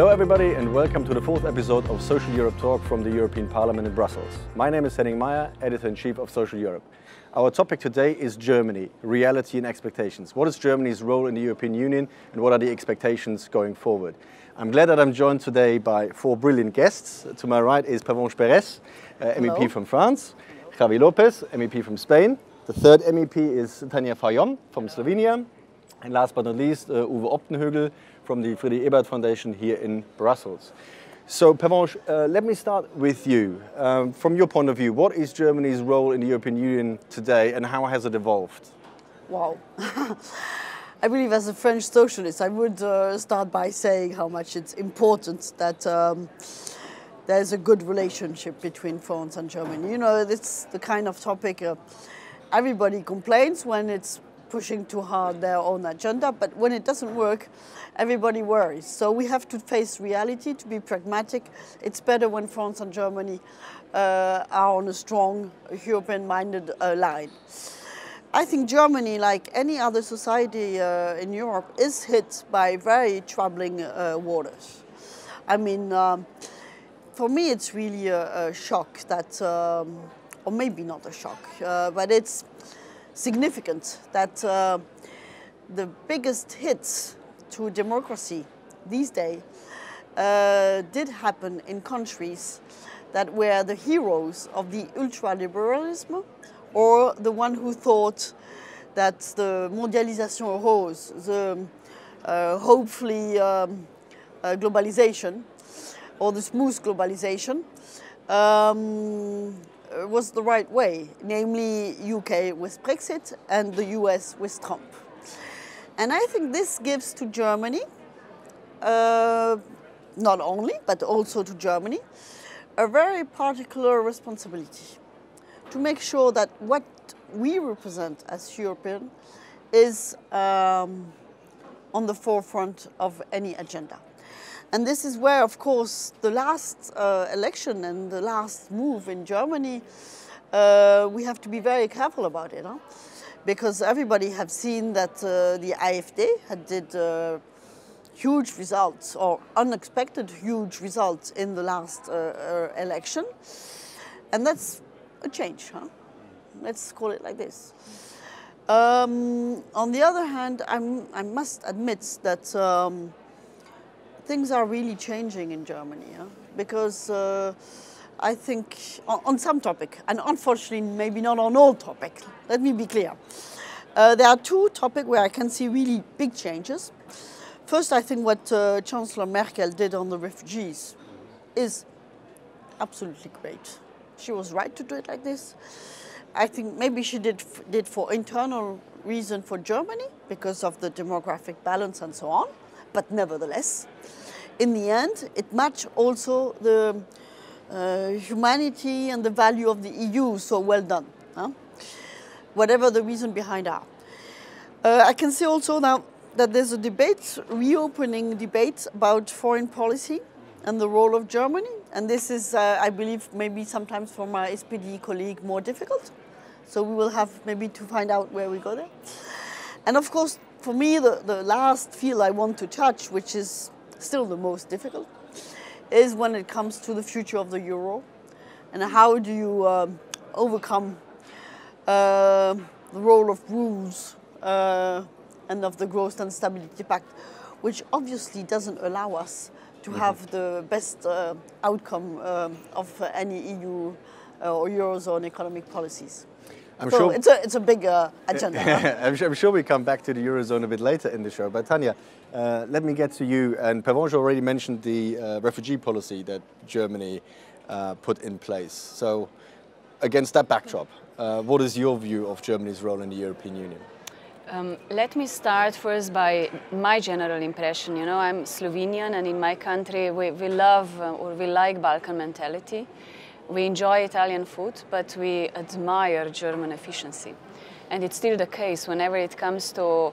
Hello everybody and welcome to the fourth episode of Social Europe Talk from the European Parliament in Brussels. My name is Henning Meyer, Editor-in-Chief of Social Europe. Our topic today is Germany, reality and expectations. What is Germany's role in the European Union and what are the expectations going forward? I'm glad that I'm joined today by four brilliant guests. To my right is Pervenche Berès, uh, MEP from France, Javi Lopez, MEP from Spain. The third MEP is Tanja Fajon from Slovenia. And last but not least, uh, Uwe Optenhögel from the Friedrich Ebert Foundation here in Brussels. So, Pervenche, uh, let me start with you. Um, from your point of view, what is Germany's role in the European Union today and how has it evolved? Wow. I believe as a French socialist, I would uh, start by saying how much it's important that um, there's a good relationship between France and Germany. You know, it's the kind of topic uh, everybody complains when it's pushing too hard their own agenda, but when it doesn't work, everybody worries. So we have to face reality, to be pragmatic. It's better when France and Germany uh, are on a strong European-minded uh, line. I think Germany, like any other society uh, in Europe, is hit by very troubling uh, waters. I mean, um, for me, it's really a, a shock that, um, or maybe not a shock, uh, but it's significant that uh, the biggest hits to democracy these days uh, did happen in countries that were the heroes of the ultraliberalism or the one who thought that the mondialisation heureuse, the uh, hopefully um, uh, globalization or the smooth globalization. Um, was the right way, namely UK with Brexit and the US with Trump. And I think this gives to Germany, uh, not only, but also to Germany, a very particular responsibility to make sure that what we represent as European is um, on the forefront of any agenda. And this is where, of course, the last uh, election and the last move in Germany, uh, we have to be very careful about it, huh? because everybody have seen that uh, the AfD had did uh, huge results or unexpected huge results in the last uh, uh, election, and that's a change, huh? Let's call it like this. Um, on the other hand, I'm, i must admit that um, things are really changing in Germany, yeah? because uh, I think on, on, some topic, and unfortunately maybe not on all topics, let me be clear. Uh, there are two topics where I can see really big changes. First, I think what uh, Chancellor Merkel did on the refugees is absolutely great. She was right to do it like this. I think maybe she did, did for internal reason for Germany because of the demographic balance and so on, but nevertheless, in the end, it matched also the uh, humanity and the value of the EU, so well done, huh? whatever the reason behind that. Uh, I can see also now that there's a debate, reopening debate about foreign policy and the role of Germany. And this is, uh, I believe, maybe sometimes for my SPD colleague more difficult. So we will have maybe to find out where we go there. And of course, for me, the, the last field I want to touch, which is still the most difficult, is when it comes to the future of the euro and how do you um, overcome uh, the role of rules uh, and of the growth and stability pact, which obviously doesn't allow us to mm -hmm. have the best uh, outcome um, of any EU uh, or Eurozone economic policies. I'm so sure it's a, it's a big uh, agenda. I'm, sure, I'm, sure, we come back to the Eurozone a bit later in the show. But Tanja, uh, let me get to you. And Pervenche already mentioned the uh, refugee policy that Germany uh, put in place. So against that backdrop, uh, what is your view of Germany's role in the European Union? Um, let me start first by my general impression. You know, I'm Slovenian and in my country we, we love uh, or we like Balkan mentality. We enjoy Italian food, but we admire German efficiency. And it's still the case whenever it comes to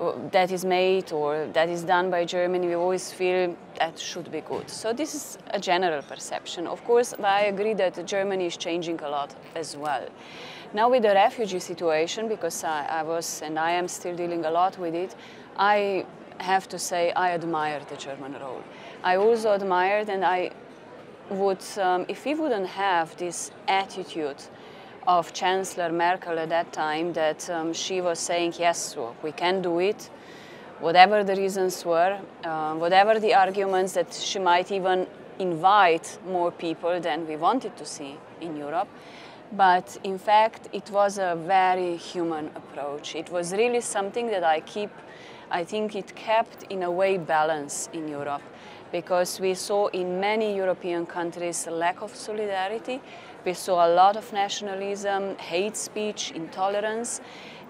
uh, that is made or that is done by Germany, we always feel that should be good. So this is a general perception. Of course, I agree that Germany is changing a lot as well. Now with the refugee situation, because I, I was and I am still dealing a lot with it, I have to say I admire the German role. I also admired, and I would, um, if we wouldn't have this attitude of Chancellor Merkel at that time, that um, she was saying, yes, we can do it, whatever the reasons were, uh, whatever the arguments that she might even invite more people than we wanted to see in Europe. But in fact, it was a very human approach. It was really something that I keep, I think it kept in a way balance in Europe because we saw in many European countries a lack of solidarity. We saw a lot of nationalism, hate speech, intolerance.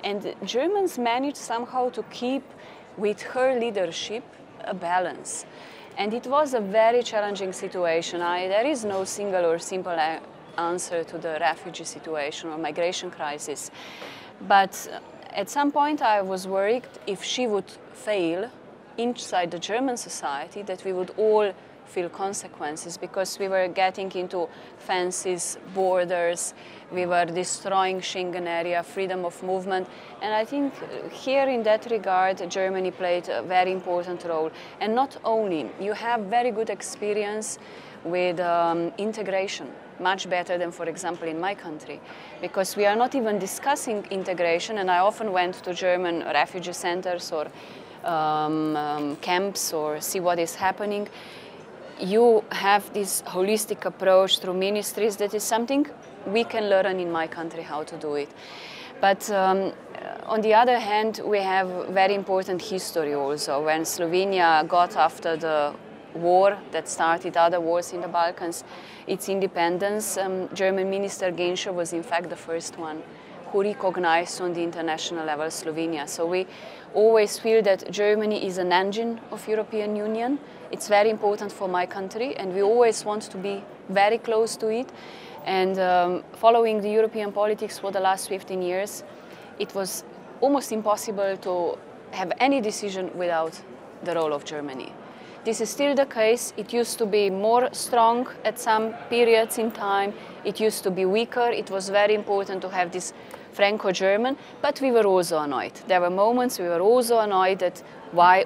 And Germans managed somehow to keep, with her leadership, a balance. And it was a very challenging situation. I, there is no single or simple uh, answer to the refugee situation or migration crisis. But at some point I was worried if she would fail inside the German society that we would all feel consequences because we were getting into fences, borders, we were destroying Schengen area, freedom of movement. And I think here in that regard, Germany played a very important role. And not only, you have very good experience with um, integration, much better than, for example, in my country, because we are not even discussing integration. And I often went to German refugee centers or um, um, camps or see what is happening. You have this holistic approach through ministries that is something we can learn in my country how to do it. But um, on the other hand, we have very important history also. When Slovenia got after the war that started other wars in the Balkans, its independence, um, German Minister Genscher was in fact the first one who recognized on the international level Slovenia. So we always feel that Germany is an engine of European Union. It's very important for my country and we always want to be very close to it. And um, following the European politics for the last 15 years, it was almost impossible to have any decision without the role of Germany. This is still the case. It used to be more strong at some periods in time. It used to be weaker. It was very important to have this Franco-German, but we were also annoyed. There were moments we were also annoyed that why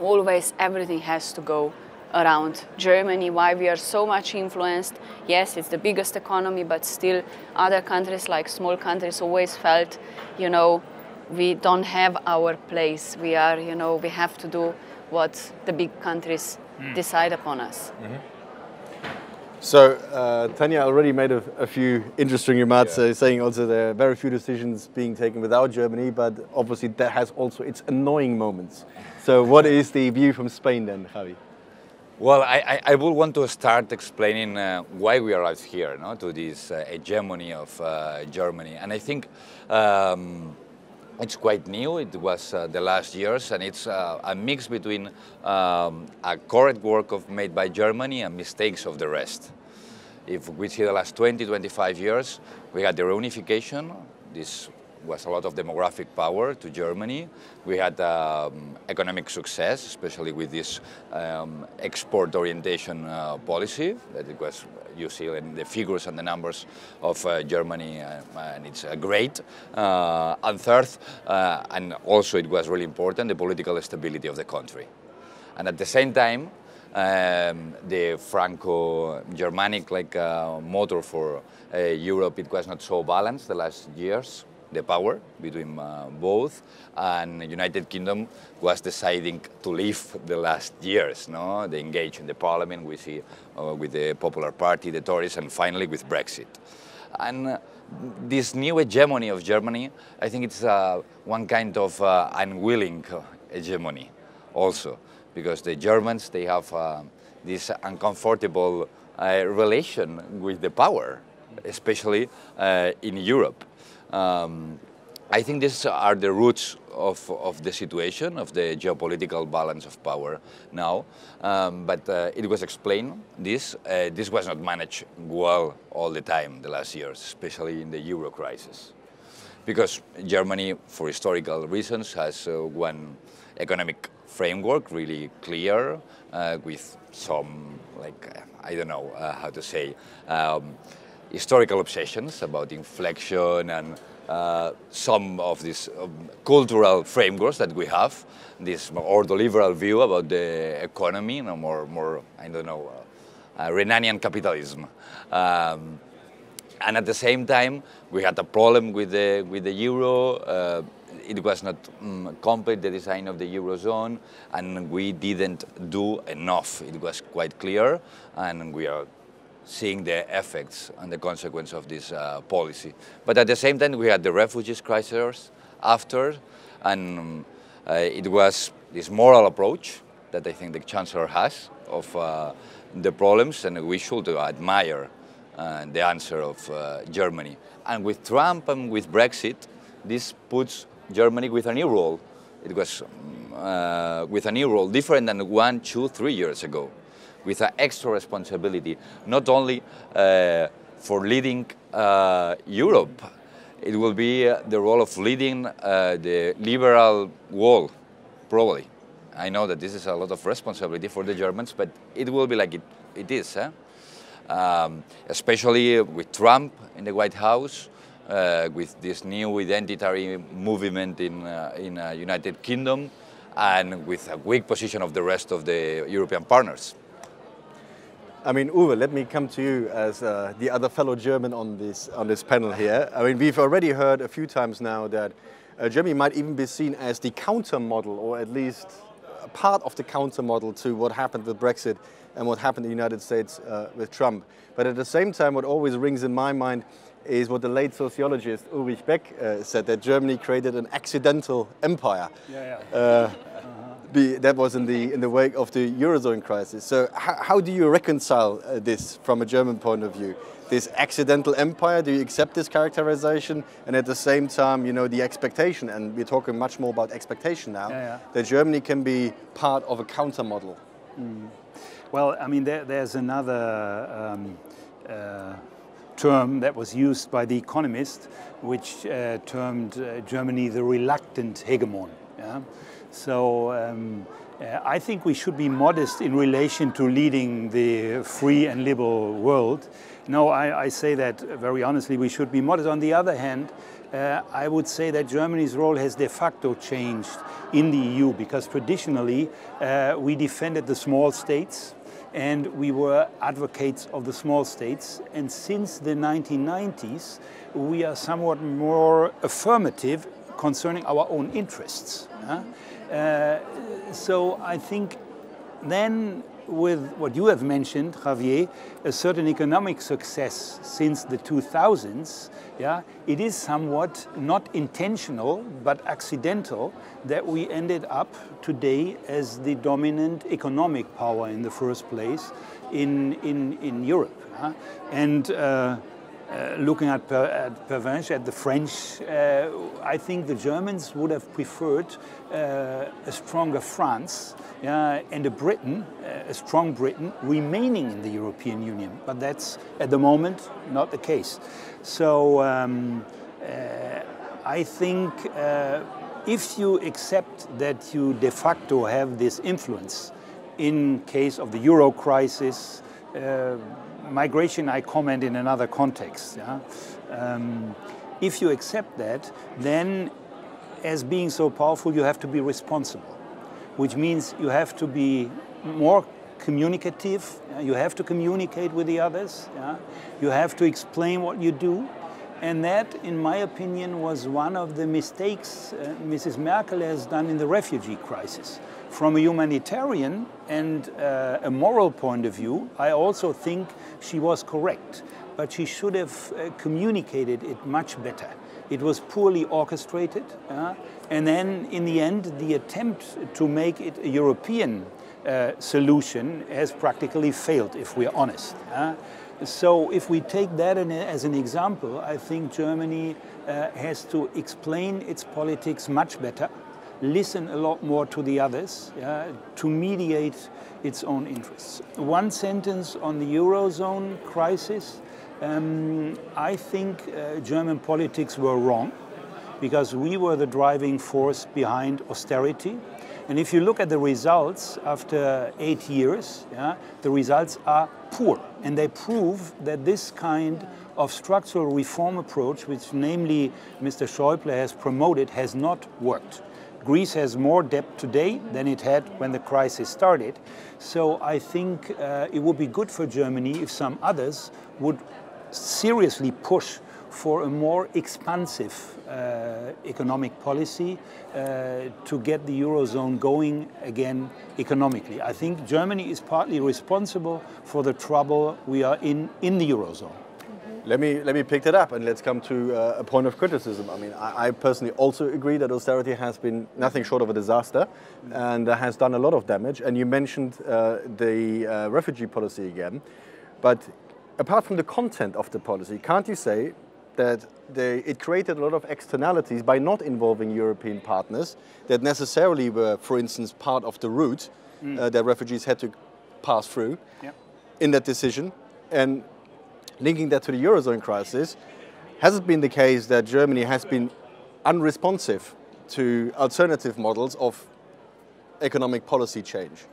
always everything has to go around Germany, why we are so much influenced. Yes, it's the biggest economy, but still other countries like small countries always felt, you know, we don't have our place. We are, you know, we have to do what the big countries mm. decide upon us. Mm -hmm. So uh, Tanja already made a, a few interesting remarks, yeah. uh, saying also there are very few decisions being taken without Germany, but obviously that has also its annoying moments. So what is the view from Spain then, Javi? Well, I, I, would want to start explaining uh, why we arrived here, no, to this uh, hegemony of uh, Germany. And I think um, it's quite new. It was uh, the last years, and it's uh, a mix between um, a correct work of, made by Germany and mistakes of the rest. If we see the last 20, 25 years, we had the reunification. This was a lot of demographic power to Germany. We had um, economic success, especially with this um, export orientation uh, policy that it was you see in the figures and the numbers of uh, Germany, uh, and it's uh, great. Uh, and third, uh, and also it was really important, the political stability of the country. And at the same time, um, the Franco-Germanic like motor for Europe, it was not so balanced the last years the power between uh, both, and United Kingdom was deciding to leave the last years. No, they engaged in the parliament. We see uh, with the Popular Party, the Tories, and finally with Brexit. And uh, this new hegemony of Germany, I think it's uh, one kind of uh, unwilling hegemony, also, because the Germans they have uh, this uncomfortable relation with the power, especially in Europe. Um, I think these are the roots of, of the situation, of the geopolitical balance of power now. Um, but uh, it was explained, this, uh, this was not managed well all the time the last years, especially in the euro crisis. Because Germany, for historical reasons, has uh, one economic framework really clear uh, with some, like, I don't know uh, how to say, um, historical obsessions about inflection and uh, some of these um, cultural frameworks that we have, this ordoliberal view about the economy, you know, more, more, I don't know, uh, uh, Renanian capitalism. Um, and at the same time, we had a problem with the, with the euro. Uh, it was not um, complete, the design of the eurozone, and we didn't do enough. It was quite clear, and we are seeing the effects and the consequence of this uh, policy. But at the same time, we had the refugees crisis after, and uh, it was this moral approach that I think the Chancellor has of uh, the problems, and we should admire uh, the answer of uh, Germany. And with Trump and with Brexit, this puts Germany with a new role. It was um, with a new role, different than one, two, three years ago, with an extra responsibility, not only uh, for leading uh, Europe, it will be uh, the role of leading uh, the liberal wall, probably. I know that this is a lot of responsibility for the Germans, but it will be like it, it is. Eh? Um, especially with Trump in the White House, uh, with this new identitary movement in, uh, in uh, United Kingdom, and with a weak position of the rest of the European partners. I mean, Uwe, let me come to you as uh, the other fellow German on this, on this panel here. I mean, we've already heard a few times now that uh, Germany might even be seen as the counter model, or at least a part of the counter model to what happened with Brexit and what happened in the United States uh, with Trump. But at the same time, what always rings in my mind is what the late sociologist Ulrich Beck uh, said, that Germany created an accidental empire. Yeah, yeah. Uh, be, that was in the, in the wake of the Eurozone crisis. So how, how do you reconcile uh, this from a German point of view? This accidental empire, do you accept this characterization? And at the same time, you know, the expectation, and we're talking much more about expectation now, Yeah, yeah. that Germany can be part of a counter model. Well, I mean, there, there's another um, uh, term that was used by The Economist, which uh, termed uh, Germany the reluctant hegemon. Yeah? So um, uh, I think we should be modest in relation to leading the free and liberal world. No, I, I say that very honestly, we should be modest. On the other hand, uh, I would say that Germany's role has de facto changed in the EU because traditionally uh, we defended the small states and we were advocates of the small states. And since the 1990s, we are somewhat more affirmative concerning our own interests. huh? Uh, so I think then with what you have mentioned, Javier, a certain economic success since the 2000s, yeah, it is somewhat not intentional but accidental that we ended up today as the dominant economic power in the first place in, in, in Europe. huh? And uh, uh, looking at, per, at Pervenche, at the French, uh, I think the Germans would have preferred uh, a stronger France and a Britain, uh, a strong Britain, remaining in the European Union. But that's at the moment not the case. So um, uh, I think if you accept that you de facto have this influence in case of the euro crisis, migration I comment in another context. Yeah? Um, if you accept that, then as being so powerful, you have to be responsible, which means you have to be more communicative, you have to communicate with the others, yeah? you have to explain what you do. And that, in my opinion, was one of the mistakes uh, Mrs. Merkel has done in the refugee crisis. From a humanitarian and uh, a moral point of view, I also think she was correct, but she should have uh, communicated it much better. It was poorly orchestrated, uh, and then in the end, the attempt to make it a European uh, solution has practically failed, if we're honest. uh. So, if we take that as an example, I think Germany uh, has to explain its politics much better, listen a lot more to the others, yeah, to mediate its own interests. One sentence on the Eurozone crisis. Um, I think uh, German politics were wrong because we were the driving force behind austerity. And if you look at the results after eight years, yeah, the results are poor. And they prove that this kind of structural reform approach, which namely Mr. Schäuble has promoted, has not worked. Greece has more debt today than it had when the crisis started. So I think uh, it would be good for Germany if some others would seriously push for a more expansive uh, economic policy uh, to get the Eurozone going again economically. I think Germany is partly responsible for the trouble we are in in the Eurozone. Let me, let me pick that up and let's come to uh, a point of criticism. I mean, I, I, personally also agree that austerity has been nothing short of a disaster and has done a lot of damage. And you mentioned uh, the uh, refugee policy again. But apart from the content of the policy, can't you say that they, it created a lot of externalities by not involving European partners that necessarily were, for instance, part of the route mm. Uh, that refugees had to pass through yep. in that decision? And linking that to the Eurozone crisis, has it been the case that Germany has been unresponsive to alternative models of economic policy change?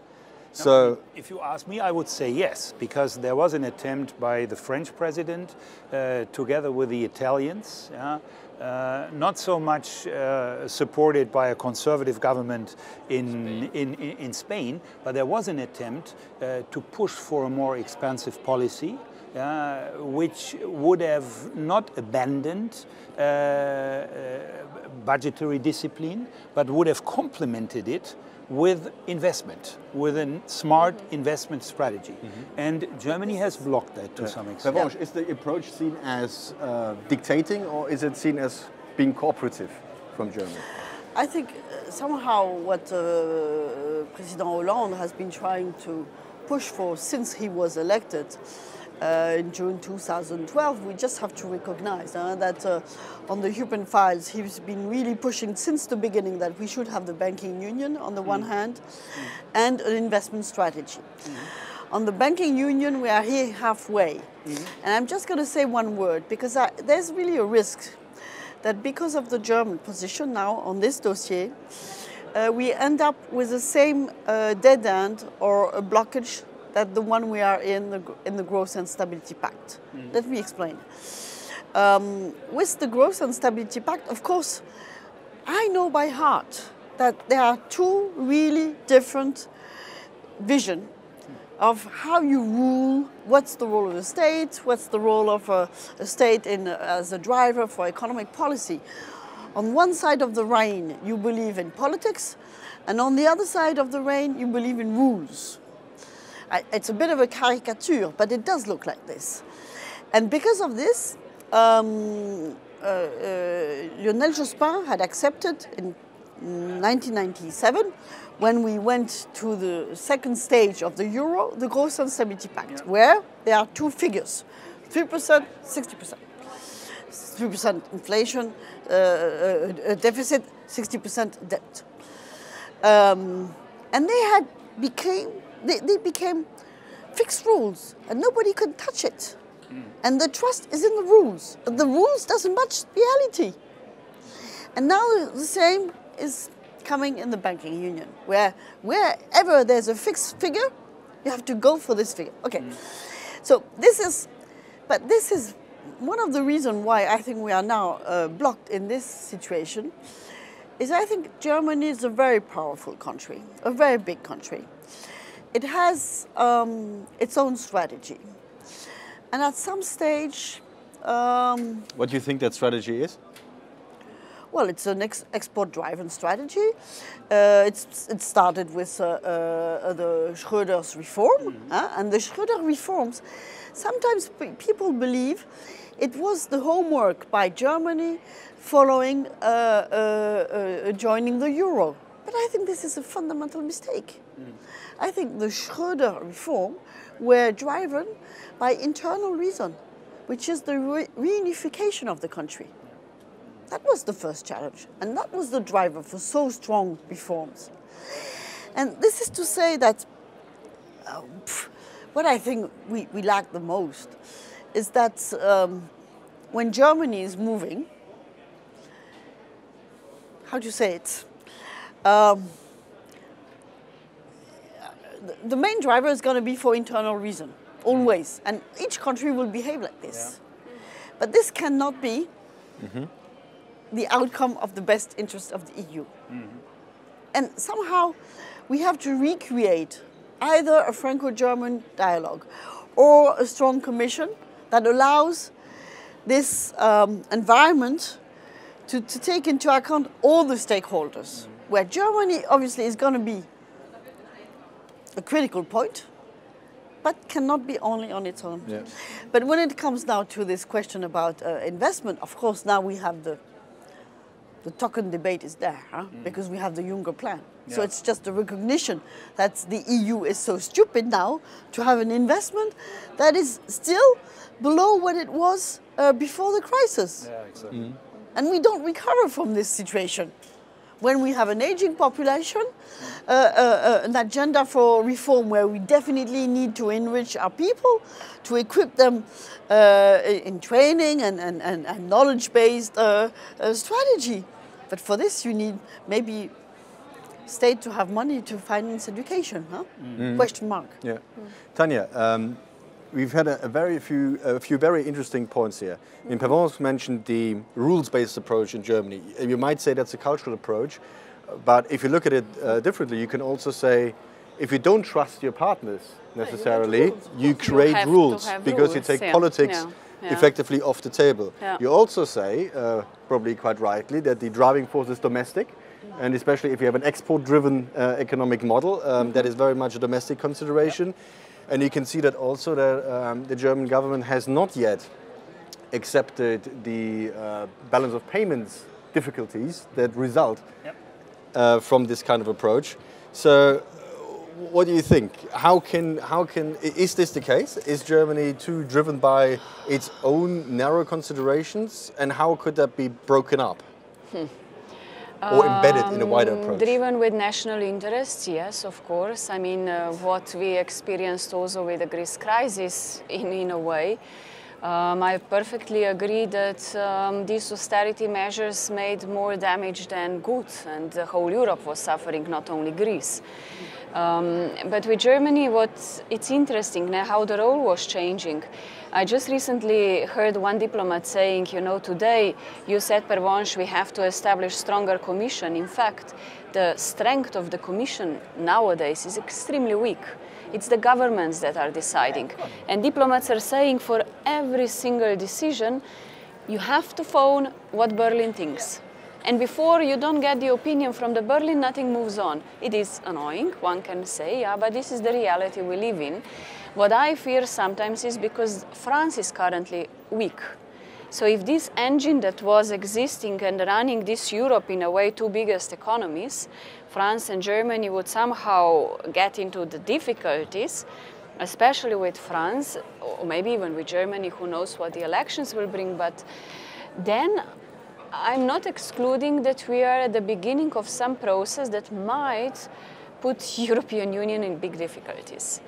So, if you ask me, I would say yes, because there was an attempt by the French president, uh, together with the Italians, yeah, uh, not so much uh, supported by a conservative government in, in, in, Spain, but there was an attempt uh, to push for a more expansive policy uh, which would have not abandoned uh, uh, budgetary discipline, but would have complemented it with investment, with a smart investment strategy. Mm -hmm. And Germany has blocked that to yeah. some extent. yeah. is the approach seen as uh, dictating or is it seen as being cooperative from Germany? I think uh, somehow what uh, President Hollande has been trying to push for since he was elected uh, in June 2012, we just have to recognize uh, that uh, on the European files, he's been really pushing since the beginning that we should have the banking union on the mm. one hand mm. and an investment strategy. Mm. On the banking union, we are here halfway. Mm. And I'm just going to say one word because I, there's really a risk that because of the German position now on this dossier, uh, we end up with the same uh, dead end or a blockage that the one we are in the, in the Growth and Stability Pact. Mm. Let me explain. Um, with the Growth and Stability Pact, of course, I know by heart that there are two really different visions of how you rule, what's the role of the state, what's the role of a, a state in, as a driver for economic policy. On one side of the Rhine, you believe in politics, and on the other side of the Rhine, you believe in rules. I, it's a bit of a caricature, but it does look like this. And because of this, um, uh, uh, Lionel Jospin had accepted in 1997 when we went to the second stage of the euro, the Growth and Stability Pact, where there are two figures, 3%, 60%. 3% inflation, uh, uh, deficit, 60% debt. Um, and they had became they, they became fixed rules and nobody could touch it. Mm. And the trust is in the rules. The rules doesn't match reality. And now the same is coming in the banking union, where wherever there's a fixed figure, you have to go for this figure. Okay. Mm. So this is, but this is one of the reasons why I think we are now uh, blocked in this situation is I think Germany is a very powerful country, a very big country it has um, its own strategy. And at some stage... Um, what do you think that strategy is? Well, it's an ex export-driven strategy. Uh, it's, it started with uh, uh, the Schröder's reform, mm -hmm. and the Schröder reforms. Sometimes people believe it was the homework by Germany following uh, uh, uh, joining the euro. But I think this is a fundamental mistake. Mm. I think the Schröder reform were driven by internal reason, which is the re reunification of the country. That was the first challenge, and that was the driver for so strong reforms. And this is to say that uh, pff, what I think we, we lack the most is that um, when Germany is moving, how do you say it? Um, the main driver is going to be for internal reason, always. Mm-hmm. And each country will behave like this. Mm-hmm. But this cannot be mm-hmm. the outcome of the best interest of the EU. And somehow we have to recreate either a Franco German dialogue or a strong commission that allows this um, environment to, to take into account all the stakeholders, where Germany obviously is going to be a critical point, but cannot be only on its own. Yeah. But when it comes now to this question about uh, investment, of course, now we have the the token debate is there, huh? because we have the Juncker plan. So it's just a recognition that the EU is so stupid now to have an investment that is still below what it was uh, before the crisis. Yeah, exactly. And we don't recover from this situation. When we have an aging population, uh, uh, uh, an agenda for reform where we definitely need to enrich our people, to equip them uh, in training and, and, and, and knowledge based uh, uh, strategy. But for this, you need maybe state to have money to finance education, huh? Question mark. Yeah. Tanja, um, we've had a, a very few, a few very interesting points here. I mean, Pervenche mentioned the rules-based approach in Germany. You might say that's a cultural approach, but if you look at it uh, differently, you can also say, if you don't trust your partners necessarily, rules. you create have rules because you take yeah. politics Yeah, yeah. effectively off the table. You also say, uh, probably quite rightly, that the driving force is domestic. And especially if you have an export-driven uh, economic model, um, that is very much a domestic consideration. And you can see that also that um, the German government has not yet accepted the uh, balance of payments difficulties that result Yep. uh, from this kind of approach. So, what do you think? How can how can is this the case? Is Germany too driven by its own narrow considerations, and how could that be broken up or embedded in a wider Um, approach? Driven with national interests, yes, of course. I mean, uh, what we experienced also with the Greece crisis, in, in a way. Um, I perfectly agree that um, these austerity measures made more damage than good, and the whole Europe was suffering, not only Greece. Um, but with Germany, what it's interesting now how the role was changing. I just recently heard one diplomat saying, you know, today you said, Pervenche, we have to establish stronger commission. In fact, the strength of the commission nowadays is extremely weak. It's the governments that are deciding. And diplomats are saying for every single decision, you have to phone what Berlin thinks. And before you don't get the opinion from the Berlin, nothing moves on. It is annoying, one can say, yeah, but this is the reality we live in. What I fear sometimes is because France is currently weak. So if this engine that was existing and running this Europe in a way two biggest economies, France and Germany would somehow get into the difficulties, especially with France, or maybe even with Germany, who knows what the elections will bring, but then I'm not excluding that we are at the beginning of some process that might put European Union in big difficulties.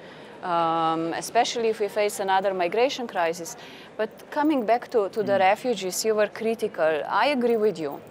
Um, especially if we face another migration crisis. But coming back to, to the refugees, you were critical. I agree with you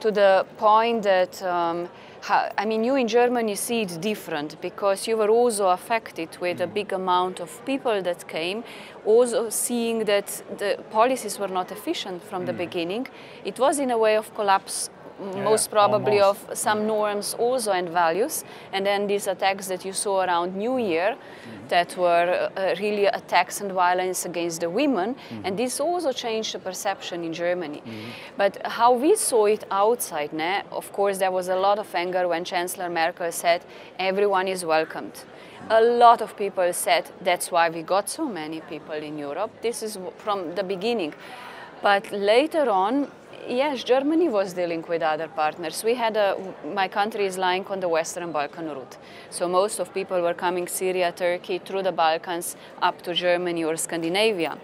to the point that, um, how, I mean, you in Germany see it different because you were also affected with a big amount of people that came, also seeing that the policies were not efficient from the beginning. It was in a way of collapse most probably almost. of some norms also and values. And then these attacks that you saw around new year mm-hmm. that were uh, uh, really attacks and violence against the women. Mm-hmm. And this also changed the perception in germany. Mm-hmm. But how we saw it outside ne, of course there was a lot of anger when chancellor merkel said everyone is welcomed. A lot of people said that's why we got so many people in europe. This is from the beginning. But later on, yes, Germany was dealing with other partners. We had a, my country is lying on the Western Balkan route. So most of people were coming Syria, Turkey, through the Balkans up to Germany or Scandinavia.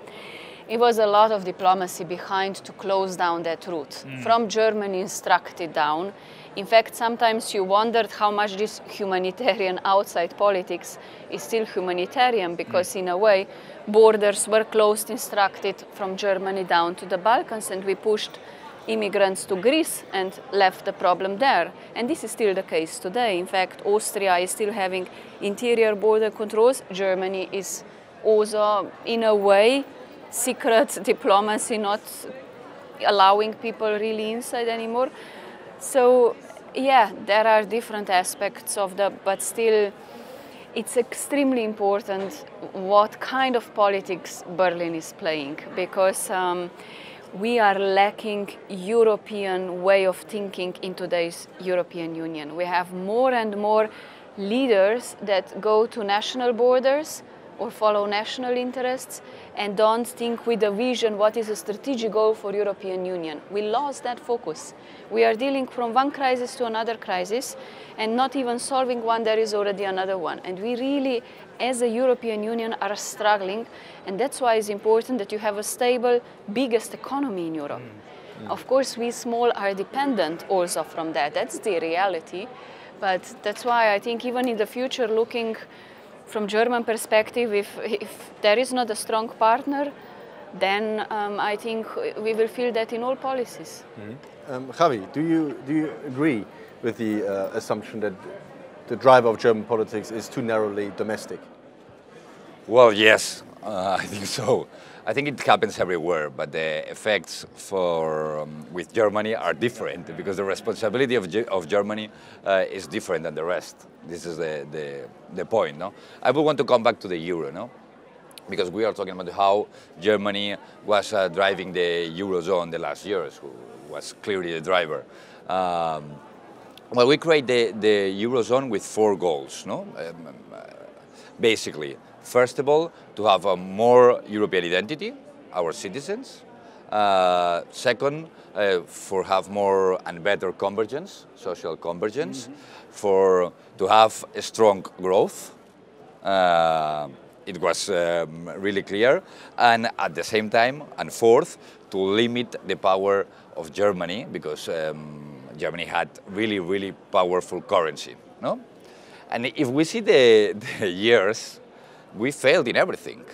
It was a lot of diplomacy behind to close down that route. Hmm. From Germany instructed down. In fact, sometimes you wondered how much this humanitarian outside politics is still humanitarian because, hmm. in a way, borders were closed, instructed from Germany down to the Balkans, and we pushed immigrants to Greece and left the problem there. And this is still the case today. In fact, Austria is still having interior border controls. Germany is also, in a way, secret diplomacy, not allowing people really inside anymore. So, yeah, there are different aspects of the, but still, it's extremely important what kind of politics Berlin is playing because. Um, we are lacking European way of thinking in today's European Union. We have more and more leaders that go to national borders or follow national interests and don't think with a vision what is a strategic goal for European Union. We lost that focus. We are dealing from one crisis to another crisis and not even solving one, there is already another one. And we really, as a European Union, are struggling. And that's why it's important that you have a stable, biggest economy in Europe. Mm. Mm. Of course, we small are dependent also from that. That's the reality. But that's why I think even in the future, looking from German perspective, if, if there is not a strong partner, then um, I think we will feel that in all policies. Mm-hmm. Um, Javi, do you, do you agree with the uh, assumption that the driver of German politics is too narrowly domestic? Well, yes, uh, I think so. I think it happens everywhere, but the effects for um, with Germany are different because the responsibility of, Ge of Germany uh, is different than the rest. This is the, the, the point. No, I would want to come back to the euro. No, because we are talking about how Germany was uh, driving the eurozone the last years, who was clearly the driver. Um, well, we create the, the eurozone with four goals. No, um, uh, basically First of all, to have a more European identity, our citizens. Uh, second, uh, for have more and better convergence, social convergence, mm -hmm. for to have a strong growth. Uh, it was um, really clear, and at the same time, and fourth, to limit the power of Germany because um, Germany had really, really powerful currency. No, and if we see the, the years we failed in everything.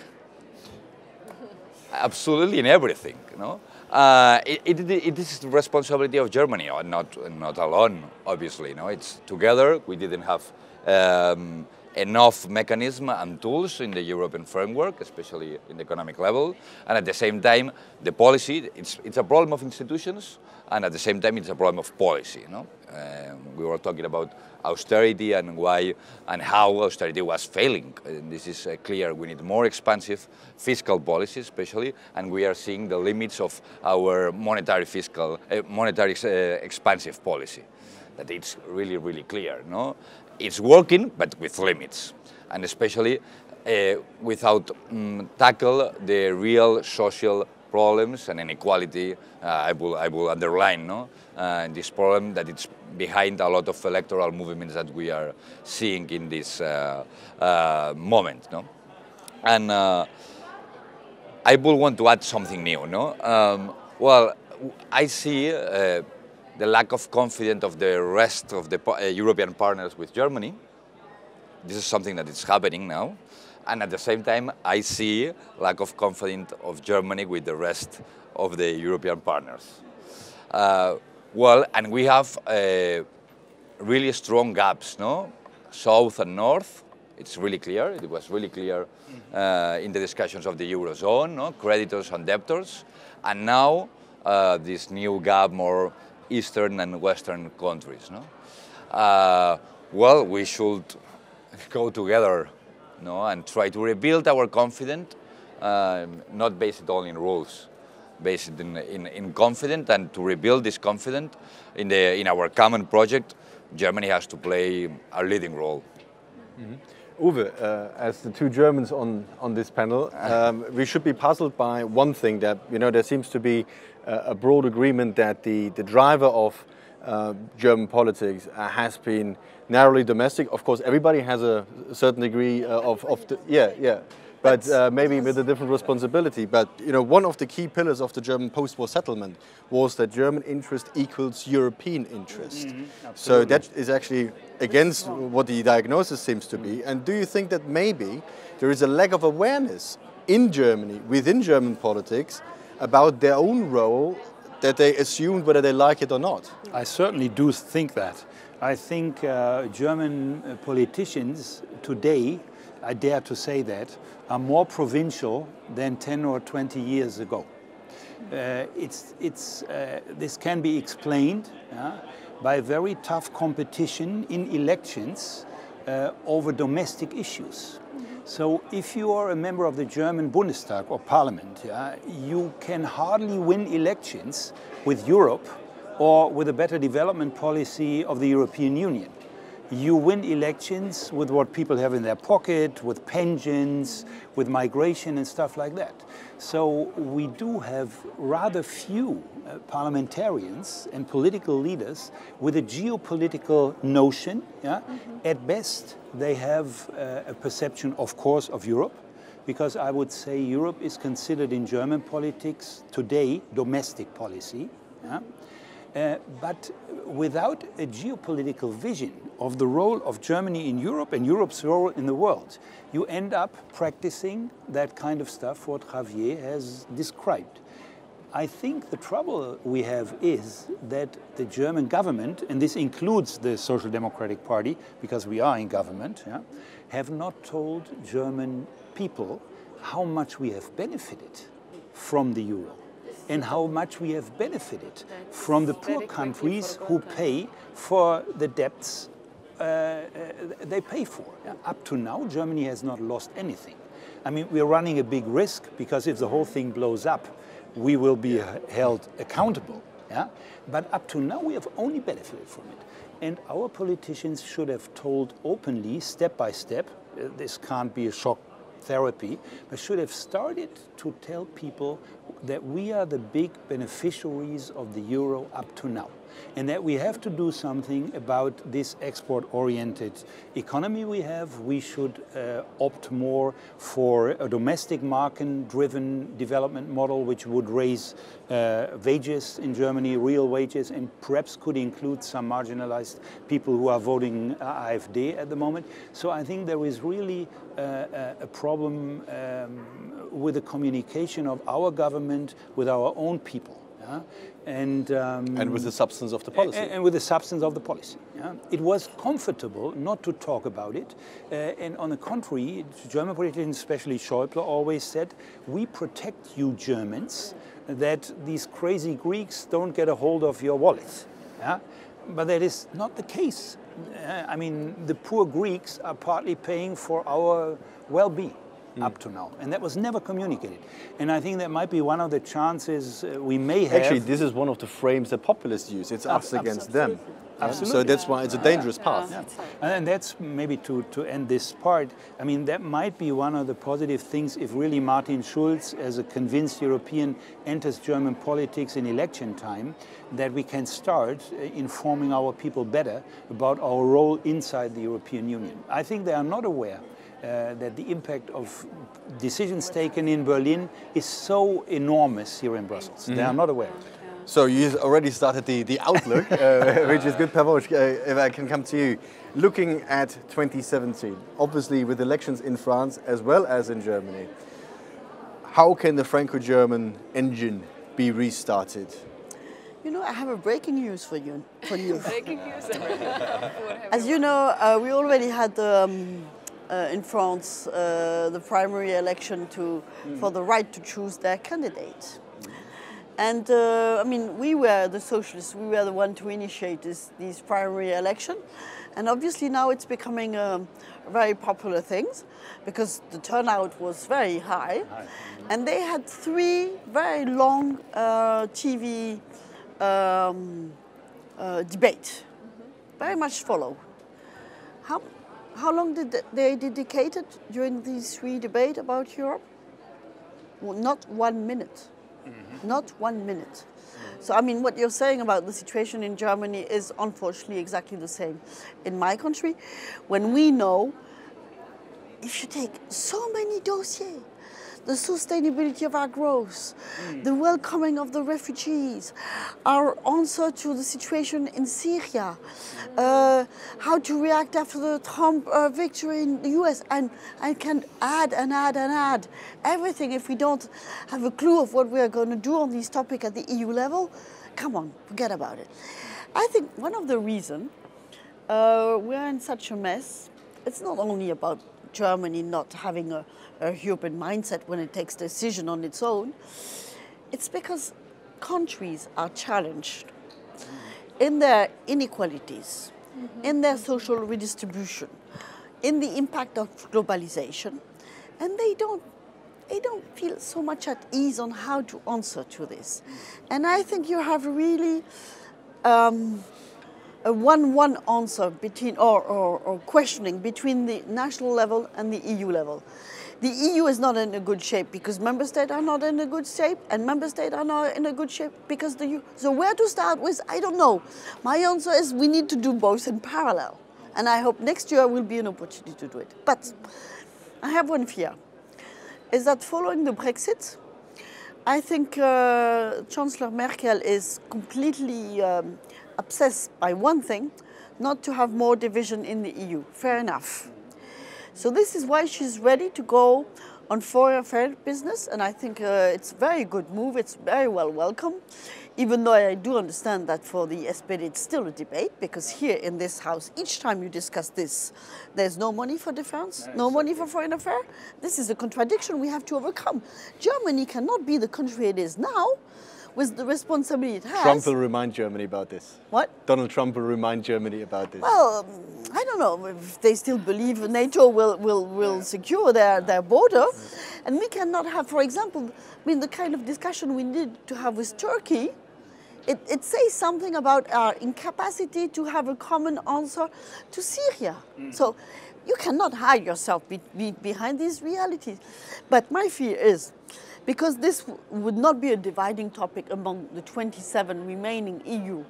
Absolutely in everything. You know? Uh, it, it, it is the responsibility of Germany, uh, not, not alone, obviously. You know? It's together, we didn't have um, enough mechanism and tools in the European framework, especially in the economic level. And at the same time, the policy, it's, it's a problem of institutions, and at the same time, it's a problem of policy. You know? Um, we were talking about austerity and why and how austerity was failing. And this is uh, clear. We need more expansive fiscal policy, especially, and we are seeing the limits of our monetary fiscal, uh, monetary uh, expansive policy. That it's really, really clear. No, it's working, but with limits, and especially uh, without um, tackle the real social problems and inequality. Uh, I will I will underline no uh, this problem that it's behind a lot of electoral movements that we are seeing in this uh, uh, moment. No? And uh, I would want to add something new. No? Um, well, I see the lack of confidence of the rest of the uh, European partners with Germany. This is something that is happening now. And at the same time, I see lack of confidence of Germany with the rest of the European partners. Uh, well, and we have uh, really strong gaps, no? South and North, it's really clear. It was really clear uh, in the discussions of the Eurozone, no? creditors and debtors. And now uh, this new gap, more Eastern and Western countries. No? Uh, well, we should go together no? and try to rebuild our confidence, um, not based only in rules based in, in, in confidence and to rebuild this confidence in, the, in our common project, Germany has to play a leading role. Mm -hmm. Uwe, uh, as the two Germans on, on this panel, um, we should be puzzled by one thing that, you know, there seems to be a, a broad agreement that the, the driver of uh, German politics uh, has been narrowly domestic. Of course, everybody has a certain degree uh, of, of the, yeah, yeah but uh, maybe with a different responsibility. But you know, one of the key pillars of the German post-war settlement was that German interest equals European interest. Mm -hmm, so that is actually against what the diagnosis seems to be. And do you think that maybe there is a lack of awareness in Germany, within German politics, about their own role that they assumed whether they like it or not. I certainly do think that. I think uh, German uh, politicians today, I dare to say that, are more provincial than 10 or 20 years ago. Uh, it's, it's, uh, this can be explained by very tough competition in elections uh, over domestic issues. So if you are a member of the German Bundestag or parliament, yeah, you can hardly win elections with Europe or with a better development policy of the European Union. You win elections with what people have in their pocket, with pensions, with migration and stuff like that. So we do have rather few uh, parliamentarians and political leaders with a geopolitical notion. Yeah? Mm -hmm. At best, they have uh, a perception, of course, of Europe, because I would say Europe is considered in German politics today domestic policy. Yeah? Uh, but without a geopolitical vision of the role of Germany in Europe and Europe's role in the world, you end up practicing that kind of stuff what Javier has described. I think the trouble we have is that the German government, and this includes the Social Democratic Party, because we are in government, yeah, have not told German people how much we have benefited from the euro and how much we have benefited from the poor countries who pay for the debts uh, uh, they pay for. Up to now, Germany has not lost anything. I mean, we're running a big risk because if the whole thing blows up, we will be held accountable. Yeah? But up to now, we have only benefited from it. And our politicians should have told openly, step by step, uh, this can't be a shock therapy, but should have started to tell people that we are the big beneficiaries of the euro up to now and that we have to do something about this export-oriented economy we have. We should uh, opt more for a domestic market-driven development model which would raise uh, wages in Germany, real wages, and perhaps could include some marginalized people who are voting AfD at the moment. So I think there is really uh, a problem um, with the communication of our government with our own people. Yeah? And, um, and with the substance of the policy. And, and with the substance of the policy. Yeah? It was comfortable not to talk about it. Uh, and on the contrary, German politicians, especially Schäuble, always said, we protect you Germans, that these crazy Greeks don't get a hold of your wallets. Yeah? But that is not the case. Uh, I mean, the poor Greeks are partly paying for our well-being mm. up to now. And that was never communicated. And I think that might be one of the chances uh, we may have. Actually, this is one of the frames that populists use. It's us against them. Absolutely. So that's why it's a dangerous path. Yeah. And that's maybe to, to end this part. I mean, that might be one of the positive things if really Martin Schulz, as a convinced European, enters German politics in election time, that we can start uh, informing our people better about our role inside the European Union. I think they are not aware uh, that the impact of decisions taken in Berlin is so enormous here in Brussels. Mm -hmm. They are not aware. So you already started the, the outlook, uh, which is good, Pervenche, uh, if I can come to you. Looking at 2017, obviously with elections in France as well as in Germany, how can the Franco-German engine be restarted? You know, I have a breaking news for you. For you. breaking news. As you know, uh, we already had um, in France uh, the primary election to, mm. for the right to choose their candidate. And uh, I mean, we were the socialists, we were the one to initiate this, these primary election. And obviously now it's becoming a, a very popular thing because the turnout was very high. And they had three very long uh, TV um, uh, debate, very much follow. How, how long did they dedicate it during these three debates about Europe? Well, not one minute. Mm -hmm. Not one minute. So, I mean, what you're saying about the situation in Germany is unfortunately exactly the same in my country. When we know if you take so many dossiers, the sustainability of our growth, the welcoming of the refugees, our answer to the situation in Syria, uh, how to react after the Trump uh, victory in the US, and I can add and add and add everything. If we don't have a clue of what we are going to do on this topic at the EU level, come on, forget about it. I think one of the reasons uh, we're in such a mess, it's not only about Germany not having a, a European mindset when it takes decision on its own, it's because countries are challenged in their inequalities, in their social redistribution, in the impact of globalization, and they don't they don't feel so much at ease on how to answer to this. And I think you have really um, a one-one answer between or, or, or questioning between the national level and the EU level. The EU is not in a good shape because member states are not in a good shape, and member states are not in a good shape because the EU. So where to start with? I don't know. My answer is we need to do both in parallel, and I hope next year will be an opportunity to do it. But I have one fear: is that following the Brexit, I think uh, Chancellor Merkel is completely um, obsessed by one thing, not to have more division in the EU. Fair enough. So this is why she's ready to go on foreign affairs business, and I think uh, it's a very good move. It's very well welcome, even though I do understand that for the SPD it's still a debate, because here in this house, each time you discuss this, there's no money for defense, no money for foreign affairs. This is a contradiction we have to overcome. Germany cannot be the country it is now with the responsibility it has. Trump will remind Germany about this. What? Donald Trump will remind Germany about this. Well, um, I don't know if they still believe NATO will, will, will secure their, their border. And we cannot have, for example, I mean, the kind of discussion we need to have with Turkey, it, it says something about our incapacity to have a common answer to Syria. So you cannot hide yourself be, be, behind these realities. But my fear is, because this would not be a dividing topic among the 27 remaining EU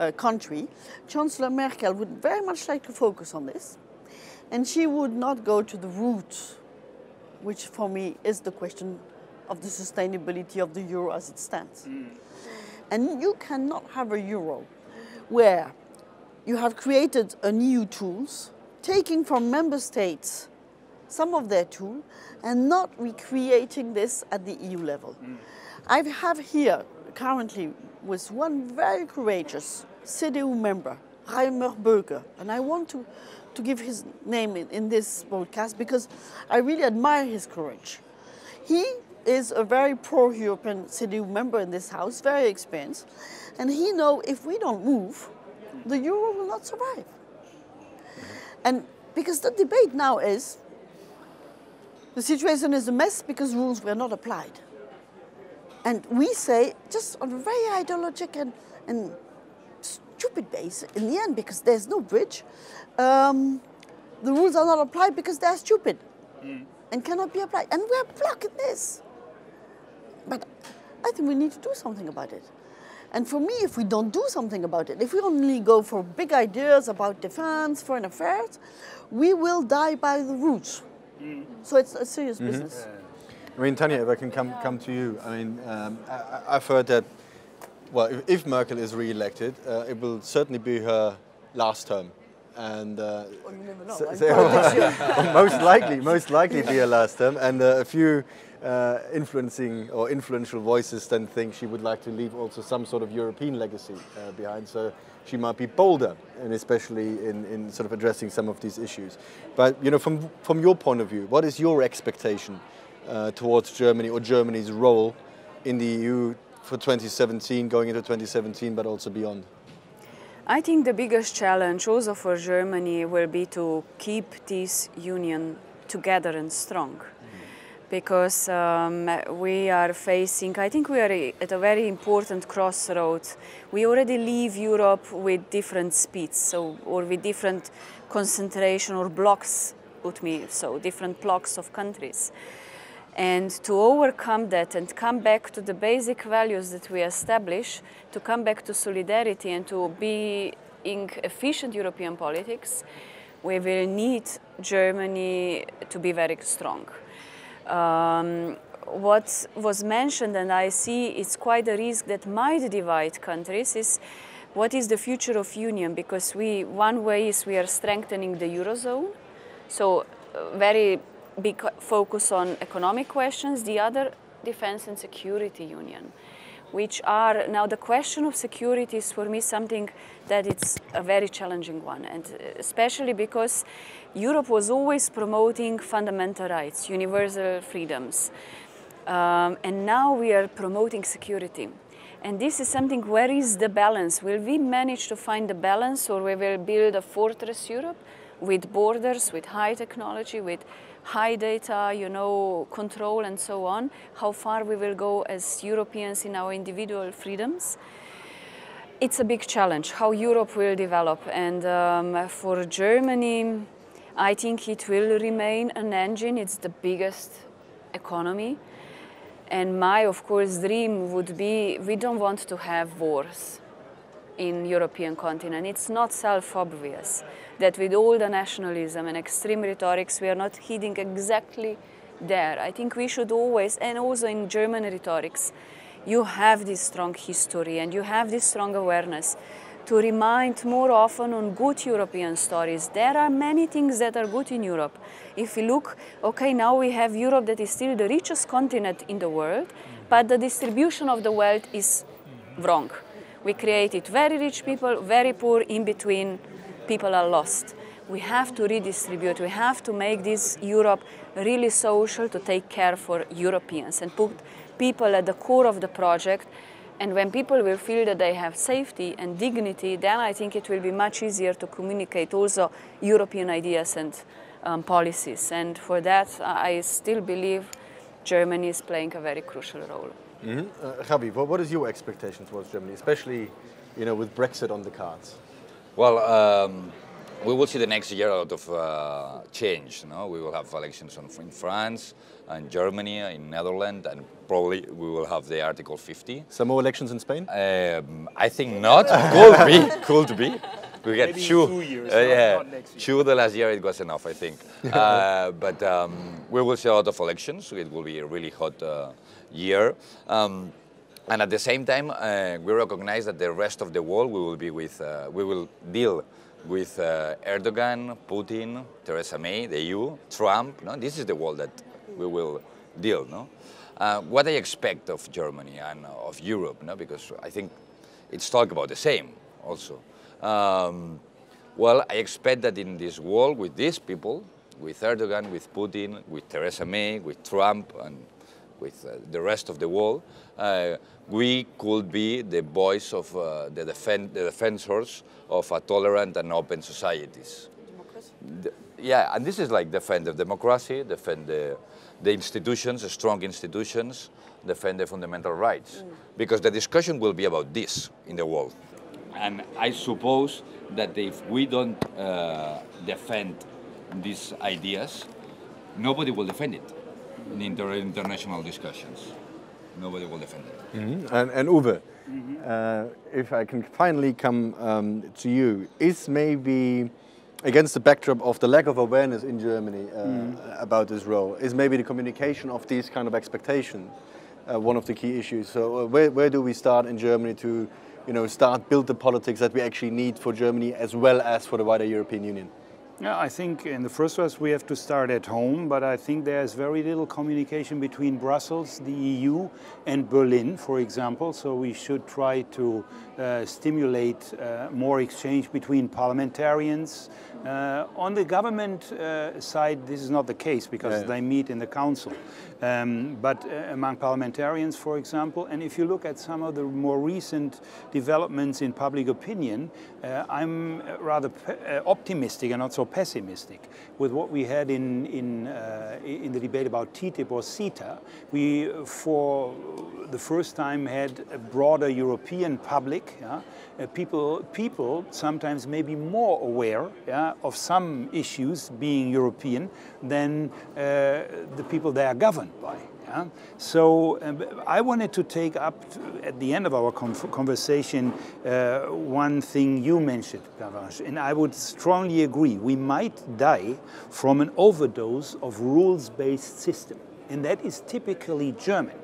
uh, country, Chancellor Merkel would very much like to focus on this, and she would not go to the root, which for me is the question of the sustainability of the euro as it stands. And you cannot have a euro where you have created a new tools, taking from member states some of their tool, and not recreating this at the EU level. Mm. I have here currently with one very courageous CDU member, Reimer Böge, and I want to, to give his name in, in this broadcast because I really admire his courage. He is a very pro-European CDU member in this house, very experienced, and he know if we don't move, the euro will not survive. Mm-hmm. And because the debate now is the situation is a mess because rules were not applied. And we say, just on a very ideological and, and stupid base, in the end, because there's no bridge, um, the rules are not applied because they're stupid and cannot be applied. And we're blocking this. But I think we need to do something about it. And for me, if we don't do something about it, if we only go for big ideas about defense, foreign affairs, we will die by the roots. So it's a serious business. I mean, Tanja, if I can come, come to you. I mean, um, I, I've heard that, well, if, if Merkel is re-elected, uh, it will certainly be her last term. And uh, Well, know. so- so- well, most likely, most likely be her last term. And uh, a few uh, influencing or influential voices then think she would like to leave also some sort of European legacy uh, behind. So she might be bolder, and especially in, in sort of addressing some of these issues. But you know, from from your point of view, what is your expectation uh, towards Germany or Germany's role in the EU for 2017, going into 2017, but also beyond? I think the biggest challenge also for Germany will be to keep this union together and strong. Because um, we are facing, I think we are at a very important crossroads. We already leave Europe with different speeds, so or with different concentration or blocks, so different blocks of countries. And to overcome that and come back to the basic values that we establish, to come back to solidarity and to be in efficient European politics, we will need Germany to be very strong. Um, what was mentioned, and I see it's quite a risk that might divide countries, is what is the future of union? Because we, one way is we are strengthening the eurozone, so uh, very big focus on economic questions. The other, defense and security union, which are now the question of security is for me something that it's a very challenging one, and uh, especially because Europe was always promoting fundamental rights, universal freedoms. Um, and now we are promoting security. And this is something, where is the balance? Will we manage to find the balance or we will build a fortress Europe with borders, with high technology, with high data, you know, control and so on? How far we will go as Europeans in our individual freedoms? It's a big challenge, how Europe will develop. And um, for Germany, I think it will remain an engine. It's the biggest economy. And my, of course, dream would be we don't want to have wars in European continent. It's not self-obvious that with all the nationalism and extreme rhetorics, we are not heading exactly there. I think we should always, and also in German rhetorics, you have this strong history and you have this strong awareness to remind more often on good European stories. There are many things that are good in Europe. If we look, okay, now we have Europe that is still the richest continent in the world, but the distribution of the wealth is wrong. We created very rich people, very poor, in between people are lost. We have to redistribute, we have to make this Europe really social to take care for Europeans and put people at the core of the project and when people will feel that they have safety and dignity, then I think it will be much easier to communicate also European ideas and um, policies. And for that, I still believe Germany is playing a very crucial role. Mm -hmm. uh, Javi, what is your expectation towards Germany, especially you know, with Brexit on the cards? Well, um, we will see the next year a lot of uh, change. No? We will have elections in France and Germany, in Netherlands, and probably we will have the Article 50. Some more elections in Spain? Um, I think not. could be. Could be. We get two. two years, uh, yeah, two the last year it was enough, I think. uh, but um, we will see a lot of elections. It will be a really hot uh, year. Um, and at the same time, uh, we recognize that the rest of the world we will be with, uh, we will deal with uh, Erdogan, Putin, Theresa May, the EU, Trump. No? This is the world that we will deal. No? Uh, what I expect of Germany and of Europe, no? because I think it's talk about the same also. Um, well, I expect that in this world with these people, with Erdogan, with Putin, with Theresa May, with Trump, and with uh, the rest of the world, uh, we could be the voice of uh, the, defend, the defenders of a tolerant and open societies. The, yeah, and this is like defend the democracy, defend the, the institutions, the strong institutions, defend the fundamental rights. Mm. Because the discussion will be about this in the world. And I suppose that if we don't uh, defend these ideas, nobody will defend it in inter international discussions. Nobody will defend it. Mm -hmm. And, and Uwe, mm -hmm. uh, if I can finally come um, to you, is maybe against the backdrop of the lack of awareness in Germany uh, mm. about this role, is maybe the communication of these kind of expectations uh, one of the key issues. So uh, where, where do we start in Germany to you know, start build the politics that we actually need for Germany as well as for the wider European Union? Yeah, I think in the first place we have to start at home, but I think there's very little communication between Brussels, the EU, and Berlin, for example. So we should try to uh, stimulate uh, more exchange between parliamentarians. Uh, on the government uh, side, this is not the case because yeah. they meet in the council. Um, but uh, among parliamentarians, for example, and if you look at some of the more recent developments in public opinion, uh, I'm rather optimistic and not so pessimistic. With what we had in, in, uh, in the debate about TTIP or CETA, we, for the first time, had a broader European public. Yeah? Uh, people, people sometimes may be more aware yeah, of some issues being European than uh, the people they are governed by. Yeah? So um, I wanted to take up at the end of our conversation uh, one thing you mentioned, Pervenche, and I would strongly agree. We might die from an overdose of rules-based system. and that is typically German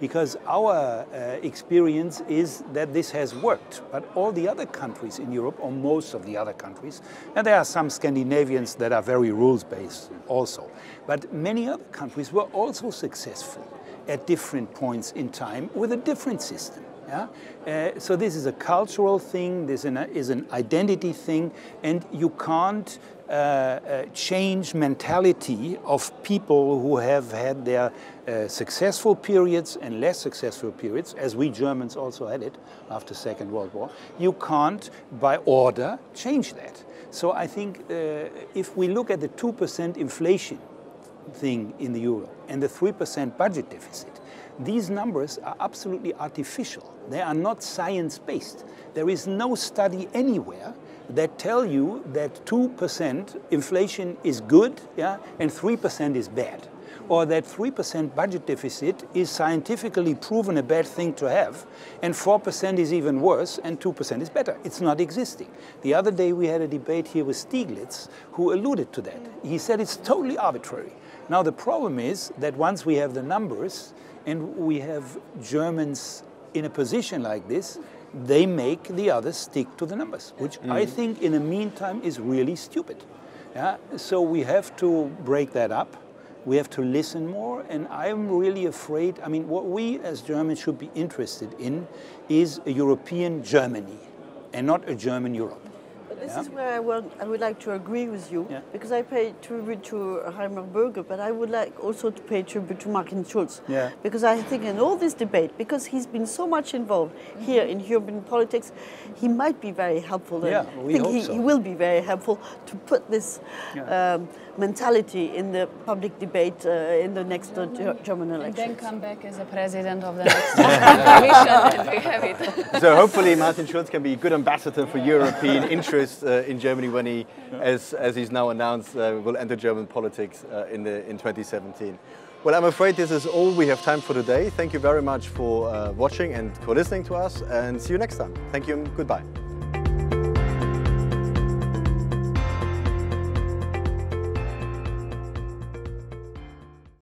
because our uh, experience is that this has worked. But all the other countries in Europe, or most of the other countries, and there are some Scandinavians that are very rules based also, but many other countries were also successful at different points in time with a different system. Yeah? Uh, so this is a cultural thing, this is an identity thing, and you can't uh, uh, change mentality of people who have had their uh, successful periods and less successful periods, as we Germans also had it after Second World War. You can't, by order, change that. So I think uh, if we look at the 2% inflation thing in the euro and the 3% budget deficit, these numbers are absolutely artificial. They are not science-based. There is no study anywhere that tell you that 2% inflation is good yeah, and 3% is bad. Or that 3% budget deficit is scientifically proven a bad thing to have, and 4% is even worse, and 2% is better. It's not existing. The other day we had a debate here with Stiglitz, who alluded to that. He said it's totally arbitrary. Now the problem is that once we have the numbers, and we have Germans in a position like this, they make the others stick to the numbers, which mm. I think in the meantime is really stupid. Yeah? So we have to break that up. We have to listen more, and I'm really afraid. I mean, what we as Germans should be interested in is a European Germany and not a German Europe. This yeah. is where I, will, I would like to agree with you yeah. because I pay tribute to Reimer Böge, but I would like also to pay tribute to Martin Schulz. Yeah. Because I think in all this debate, because he's been so much involved here in European politics, he might be very helpful. Yeah, we I think hope he, so. he will be very helpful to put this um, mentality in the public debate uh, in the next uh, German election. And then come back as the president of the next commission and we have it. So hopefully Martin Schulz can be a good ambassador for European interests uh, in Germany when he, as, as he's now announced, uh, will enter German politics uh, in, the, in 2017. Well, I'm afraid this is all we have time for today. Thank you very much for uh, watching and for listening to us and see you next time. Thank you and goodbye.